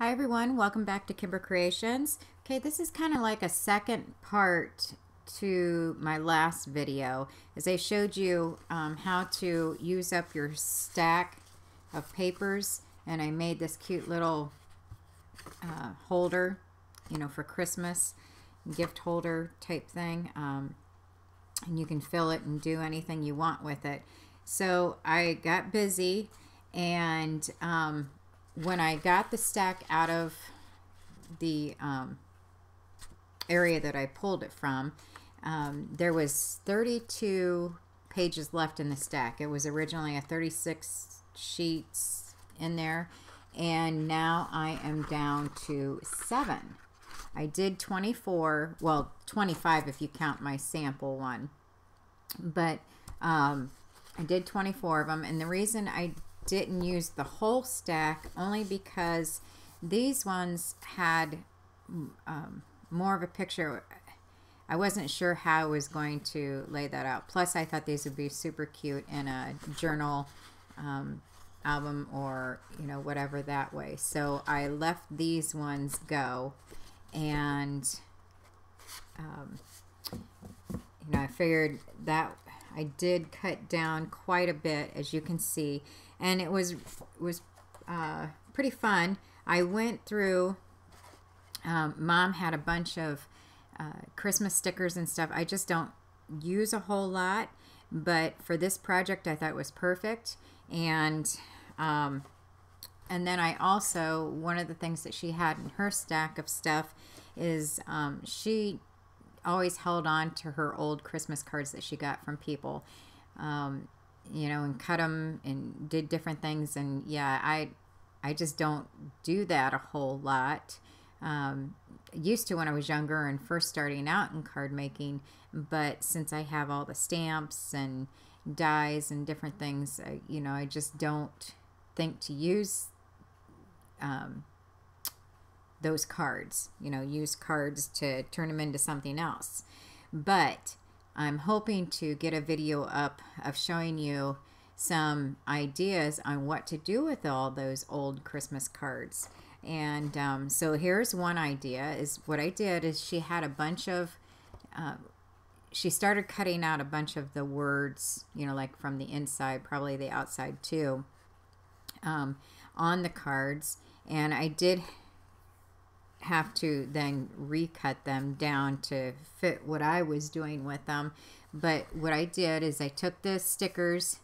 Hi everyone, welcome back to Kimber Creations. Okay, this is kind of like a second part to my last video as I showed you um, how to use up your stack of papers and I made this cute little uh, holder, you know, for Christmas, gift holder type thing. Um, and you can fill it and do anything you want with it. So I got busy and um, when I got the stack out of the um, area that I pulled it from, um, there was 32 pages left in the stack. It was originally a 36 sheets in there, and now I am down to seven. I did 24, well, 25 if you count my sample one, but um, I did 24 of them, and the reason I didn't use the whole stack only because these ones had um, more of a picture. I wasn't sure how I was going to lay that out. Plus, I thought these would be super cute in a journal um, album or, you know, whatever that way. So I left these ones go and, um, you know, I figured that I did cut down quite a bit, as you can see and it was was uh, pretty fun. I went through. Um, Mom had a bunch of uh, Christmas stickers and stuff. I just don't use a whole lot, but for this project, I thought was perfect. And um, and then I also one of the things that she had in her stack of stuff is um, she always held on to her old Christmas cards that she got from people. Um, you know, and cut them and did different things. And yeah, I, I just don't do that a whole lot. Um, used to when I was younger and first starting out in card making, but since I have all the stamps and dies and different things, I, you know, I just don't think to use um, those cards. You know, use cards to turn them into something else. But I'm hoping to get a video up of showing you some ideas on what to do with all those old Christmas cards. And um, so here's one idea is what I did is she had a bunch of, uh, she started cutting out a bunch of the words, you know, like from the inside, probably the outside too, um, on the cards. And I did have to then recut them down to fit what I was doing with them. But what I did is I took the stickers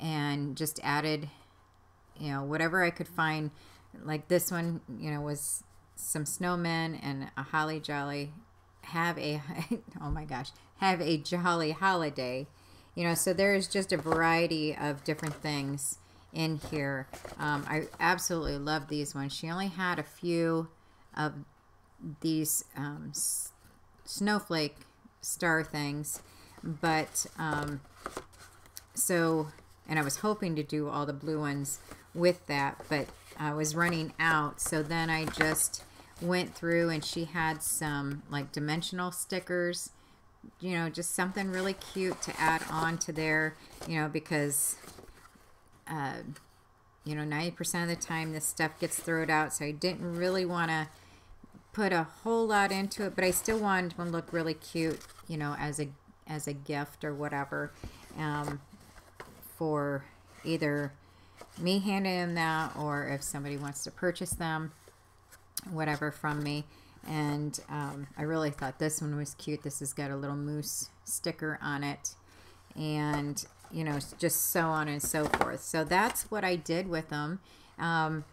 and just added, you know, whatever I could find. Like this one, you know, was some snowmen and a holly jolly. Have a, oh my gosh, have a jolly holiday. You know, so there's just a variety of different things in here. Um, I absolutely love these ones. She only had a few of these um, snowflake star things. But, um, so, and I was hoping to do all the blue ones with that, but I was running out. So then I just went through and she had some like dimensional stickers, you know, just something really cute to add on to there, you know, because, uh, you know, 90% of the time this stuff gets thrown out. So I didn't really want to put a whole lot into it, but I still wanted to look really cute, you know, as a as a gift or whatever, um, for either me handing them that or if somebody wants to purchase them, whatever from me. And um, I really thought this one was cute. This has got a little moose sticker on it. And, you know, just so on and so forth. So that's what I did with them. Um,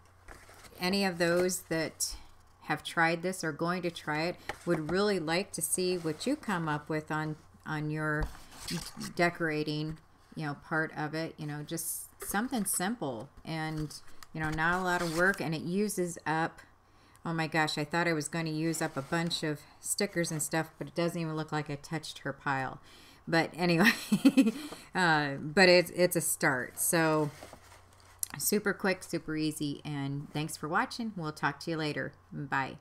any of those that have tried this or going to try it would really like to see what you come up with on on your decorating you know part of it you know just something simple and you know not a lot of work and it uses up oh my gosh I thought I was going to use up a bunch of stickers and stuff but it doesn't even look like I touched her pile. But anyway uh, but it's it's a start. So super quick, super easy, and thanks for watching. We'll talk to you later. Bye.